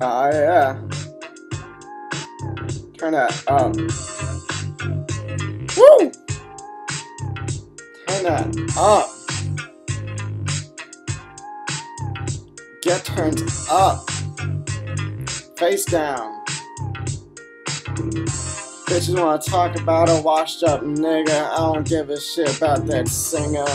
Oh yeah. Turn that up. Woo! Turn that up. Get turned up. Face down. Bitches wanna talk about a washed up nigga. I don't give a shit about that singer.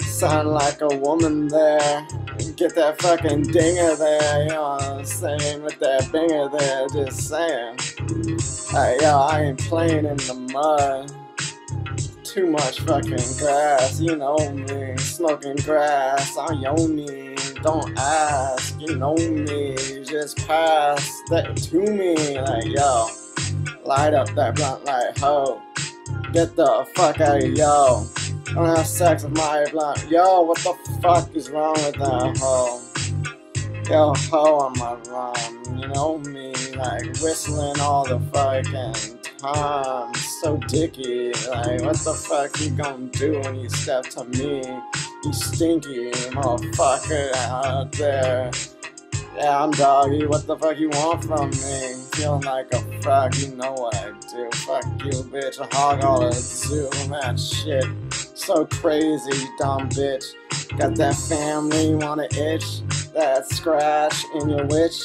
Sound like a woman there. Get that fucking dinger there, you know what I'm saying? With that binger there, just saying. Hey, yo, I ain't playing in the mud. Too much fucking grass, you know me. Smoking grass I your knee. Don't ask, you know me. Just pass that to me. Like, yo, light up that blunt like ho. Get the fuck out of yo. Don't have sex with my blunt. Yo, what the fuck is wrong with that hoe? Yo, ho on my rhyme, you know me, like whistling all the fucking time. So dicky, like what the fuck you gonna do when you step to me? You stinky motherfucker out there. Yeah, I'm doggy, what the fuck you want from me? Feeling like a frog, you know what I do. Fuck you, bitch, I hog all the zoo, that shit. So crazy, dumb bitch. Got that family, wanna itch? That scratch in your witch?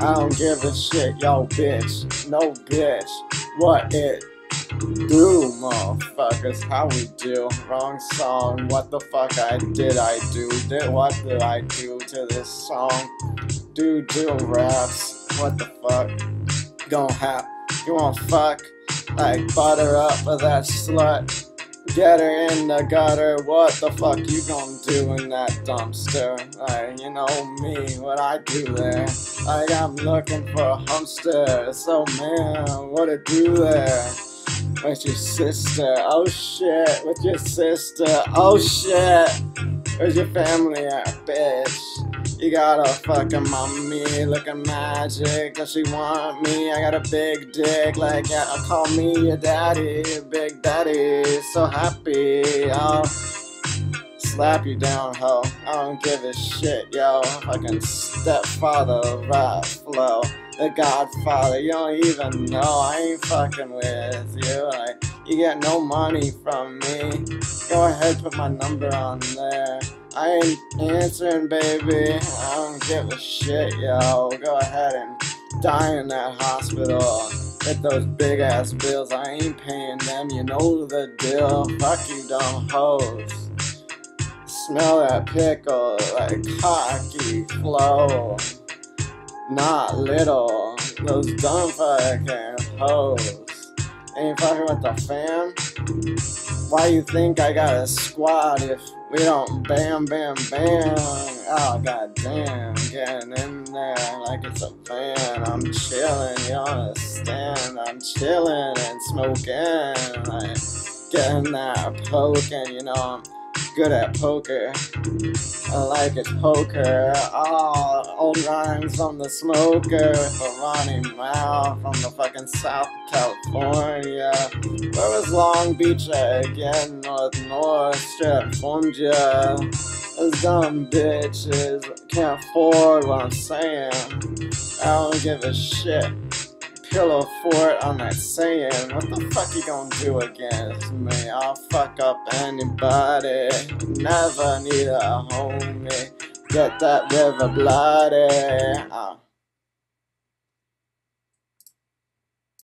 I don't give a shit, yo bitch. No bitch. What it do, motherfuckers? How we do? Wrong song. What the fuck I did I do? Did what did I do to this song? Do do raps. What the fuck? Gon' hap. You want fuck? Like butter up with that slut. Get her in the gutter, what the fuck you gonna do in that dumpster? Like, you know me, what I do there. Like, I'm looking for a hamster, so man, what to do there? With your sister, oh shit, with your sister, oh shit. Where's your family at, bitch? You got a fucking mommy looking magic. Does she want me? I got a big dick. Like, yeah, call me your daddy, big daddy. So happy. I'll slap you down, ho. I don't give a shit, yo. Fucking stepfather rap flow. The godfather, you don't even know. I ain't fucking with you. Like, you get no money from me. Go ahead, put my number on there. I ain't answering, baby. I don't give a shit, yo. Go ahead and die in that hospital. Get those big ass bills. I ain't paying them. You know the deal. Fuck you, dumb hoes. Smell that pickle like cocky flow. Not little. Those dumb fucking hoes. Ain't fucking with the fam. Why you think I got a squad if we don't bam bam bam? Oh goddamn, getting in there like it's a fan. I'm chilling, you understand? I'm chilling and smoking, like getting that poking, you know. I'm good at poker. I like it poker. Oh, old rhymes from the smoker for Ronnie Mao from the fucking South California. Where was Long Beach again? North North, from ya. Those dumb bitches can't afford what I'm saying. I don't give a shit pillow fort on that saying, what the fuck you gonna do against me? I'll fuck up anybody, never need a homie, get that river bloody. Uh.